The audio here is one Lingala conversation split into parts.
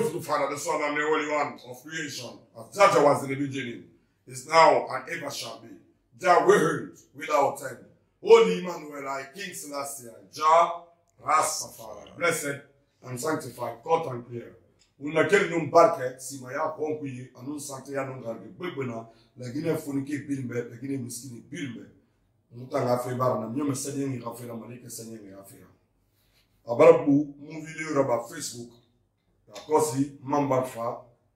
Glory the Father, the Son, and the Holy One of creation, as that was in the beginning, is now, and ever shall be. That we heard without end. Holy Emmanuel, I King Celestia, Jah, Rastafari, blessed and sanctified, God and clear. una kele nu mbarke sima ya konku yi anu sante ya nunga ke bebe na lagine funike bilme lagine miskini bilme muta nga fe bara na nyome sanyengi ka fe na malike sanyengi ya fe abara bu mu video ra facebook akɔsi mambarfa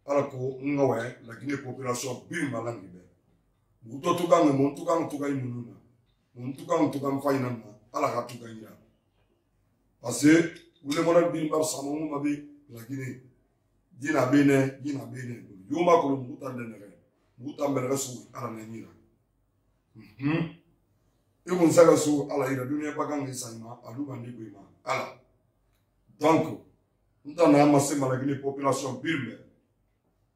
alako ngawɛ lakini population bimba langibe muto tukange mun tukange tukayi mununa mun tukange tukange fayinanna ala ka tukayira parce que wulemana bimba samu mabi lakini jina bene jina bene yuma kolo muta denere muta mereka su ala nenira mhm ibun saka su ala ira dunia bakange sanima aduba ndibima ala donc nta na ya masema lakini population birme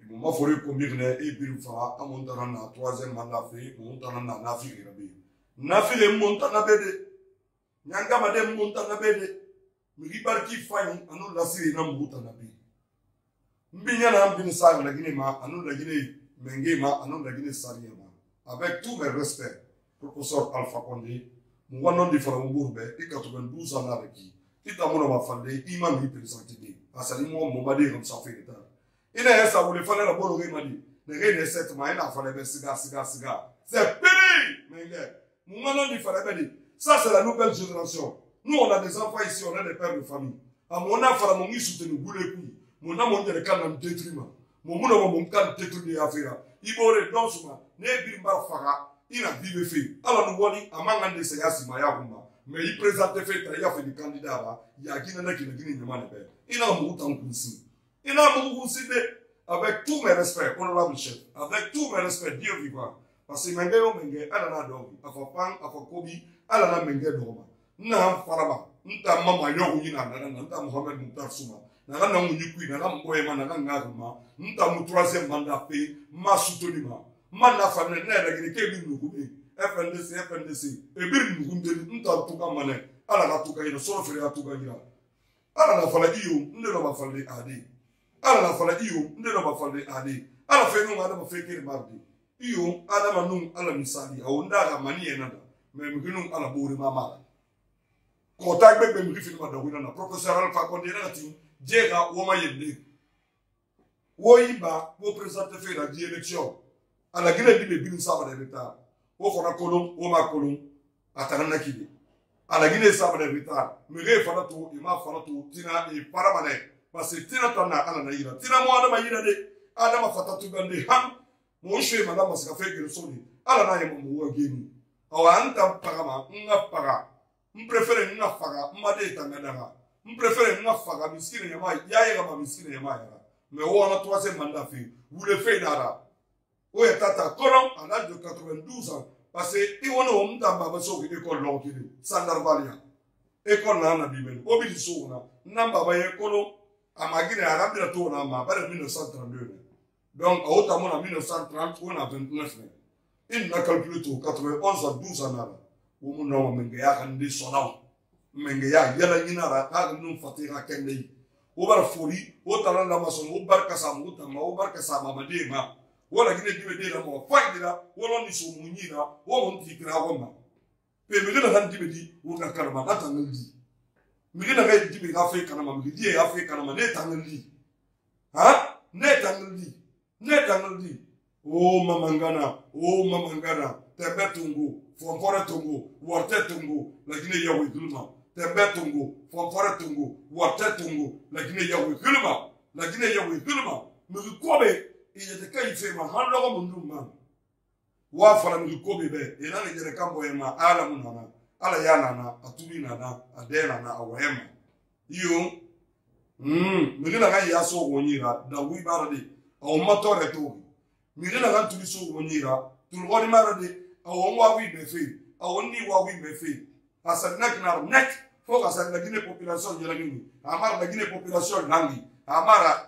mo ma fori ko mirne e biru fa amun tana na troisième mandat fe mun tana na na fi rabi na fi le mun tana be de nyanga ma de mun tana be de mi ribar ki fani anu la siri na mun tana be mbinya na mbini sa na gine ma anu la gine menge ma anu la gine sari ma avec tout mes respects professeur Alpha Condé mu wannan di fara ngurbe 92 ans avec qui ita mun ma fande imam bi présenté azali mwa mobali comme ça fait temps ina yesa wule fana la bolo rima di de rene set ma ina fana be siga siga siga c'est péri mais il est mumana di fana be di ça c'est la nouvelle génération nous on a des enfants ici on a des pères de famille a mon afara mon isu te nous boule puis mon amon de kan na détriment mon mona mon kan détruit ya fera ibore donsuma ne bi mbar faka ina bibe fi ala no wali amanga ndese yasi ma ya kumba mɛ i présente fɛn ta i y'a fɛ ni candidat wa yaki nana kɛlɛ kini ɲama de bɛ i n'a mugu tan kun si i n'a mugu kun si dɛ avec tout mes respects honorable chef avec tout mes respects dieu vivant parce que mɛnkɛ o mɛnkɛ ala n'a dɔn a fɔ pan a fɔ kobi ala n'a mɛnkɛ dɔgɔma n na faraba n ta mama ɲɔgɔn ɲin a nana na n ta muhammed mutar suma na ka na ŋunyi kui na ka mɔgɔ ye ma na ka ŋa ka ma n ta mu troisième mandat pe n ma sutoni ma n ma na faamuya ne yɛrɛ kiri k'e bi nugu bɛ yen fndc fndc ebiri nugundeli nta tuka manɛ ala ka tuka yira sɔrɔ feere ka tuka yira ala na fana i yo n de dɔ ma falen ade ala na fana i yo n de dɔ ma falen ade ala fɛn ɲɔgɔn adama fɛn kiri maa de i yo adama nu ala misali awo n da ka mani yɛn na da mɛ miki nu ala bori ma ma la kɔta gbɛgbɛ miki fini ma dɔgɔ na professeur alpha kɔnte yɛrɛ ka ti jɛ ka wɔma yɛn de wo yi ba wo president tɛ fɛ ka di election ala gɛlɛn bi bɛ bi ni sábà de bɛ taa. wo kɔnɔ kolon wo ma kolon a taga na kide alagine ye sabanɛ bi taa mege ye fana to i ma fana to tina i e paramanɛ parce que tina ta na ala na yira tina mo adama yira de adama fata tugande ham mo shoye mala masika fe gere soni ala na ye mo mo wa gemu awa an ta paga ma n ka paga n préféré n ka faga n ma de tanga daga n préféré n ka faga miskine yama ya yega ma miskine yama yaga mais wo wana troisième mandat fe wule fe dara oyo tata kolon à l'âge de 92 ans parce que i wona wo mudamba basokini ekole lokini sandarbalia ekole na na bibeni obili sowona namba baye kolon amagine arabira towona ma bara 1932 donc awotamona 1930 wona 29 il na calculé to 91 à 12 ans nala womu noma menge yaka ndi sonaw menge ya yala nyinara haka num fatiha kende wo bara fori wo tala lamasongo wo barka samu wo tanga wo barka sama madema wala gine dibe de la mo fayde la wala ni so munyi la wala ni kira wama pe me gina han dibe di wona karama na tangal di me gina ga dibe ga fay karama me di ya fay karama ne tangal di ha ne tangal di ne tangal di o mamangana o mamangana tembe tungu fonfore tungu warte tungu lakini yawe dhulma tembe tungu fonfore tungu warte tungu lakini yawe dhulma lakini yawe dhulma be yeteke ifema hanlogo mundu ma wa falamigi ko be bɛ yena ne yɛrɛ ka bɔyɛ ma ala mu nana ala y'a hmm. ah, ah, ah, nana a tubi nana a dɛ nana a wɔyɛ ma iyo miri na ka y'a so wo nyira da wi bara de awo ma tɔrɛ to miri na ka tubi so wo nyira tulugɔni mara de awo wa wi bɛ fe awo ni wa wi bɛ fe a sadina kinara nek fo ka sadina gine population yɛrɛ ni amara la gine population langi amara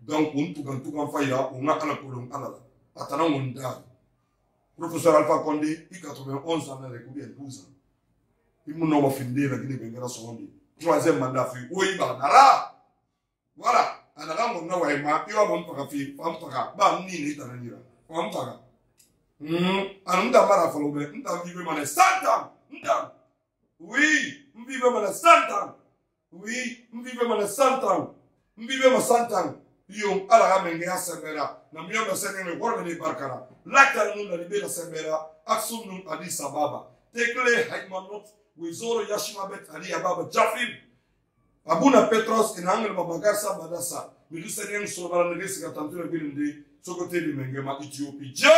donc n tugan tugan fa yira o n ka kana kolon kana la a tana ŋun da professeur alpha conde i 91 ans na rek ou bien 12 ans i mun nɔgɔ finde la gine bɛn kɛra sɔgɔn de troisième mandat fi o i b'a nara voilà a nana ŋun na wa ye ma i b'a fɔ n faga fi fa n faga ba n ni ni tana yira fa n faga ani n ta baara fɔlɔ mɛ n ta vivre mana cent ans n ta oui n vivre mana cent ans oui n vivre mana cent ans n vivre ma cent ans yon ala ka mengeya sɛbɛra na miya mɛ sɛgɛn mɛ wɔrɔ ne barikara lakari nu nani bɛ na sɛbɛra aksu nu ani sababa tekele haimanot wezoro yashimabet ani ababa jafin abuna petros ina angel babagar sabada sa milu sɛgɛn sɔrɔbara nege siga tantu na gbiri de sokote ni mengema etiopi ja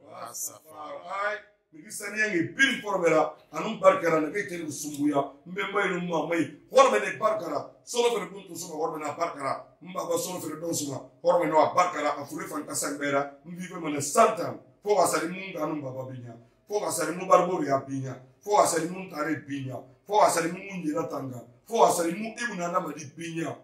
wasafara. mikisaniyanga ibiri kɔrɔbɛra ani barikara nɛgɛ tɛni sunbuya n bɛ mayi ni mama ye hɔrɔmɛ ne barikara sɔrɔ fɛnɛ kun tun sɔrɔ hɔrɔmɛ na barikara n b'a ka sɔrɔ fɛnɛ dɔn sɔrɔ hɔrɔmɛ na wa barikara a fure fan kasa gbɛra n b'i fɛ mɛnɛ san tan fo ka sari mun kan ni baba bi ɲa fo ka sari mun baribo de y'a bi ɲa fo ka sari mun tare bi ɲa fo ka sari mun yɛrɛ tan kan fo ka sari mun e bɛ na adamaden bi ɲa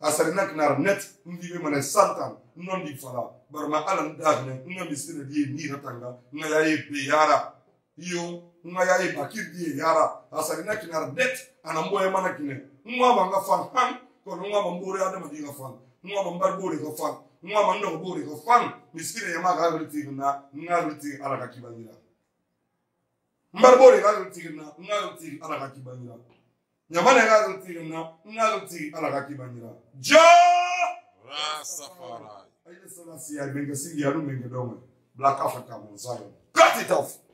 asare nak nar net ndiwe mane santan nondi fala barma alan dagne ngami sene die ni ratanga ngaya ye be yara yo ngaya ye bakir die yara asare nak nar net anamboye mana kine ngwa nga fan han ko ngwa ba mbore adam di nga fan ngwa ba mbar bore ko fan ngwa ma ndo bore ko fan miskire yama ga ruti na ngaruti ala ka kibanira mbar bore ga ruti na ngaruti ala ka kibanira nyamana nga zan tiri na nga zan tiri ala ka kiba nyira jo rasafara ayi salasi ya menga singi ya rumenga donga black africa monzayo cut it off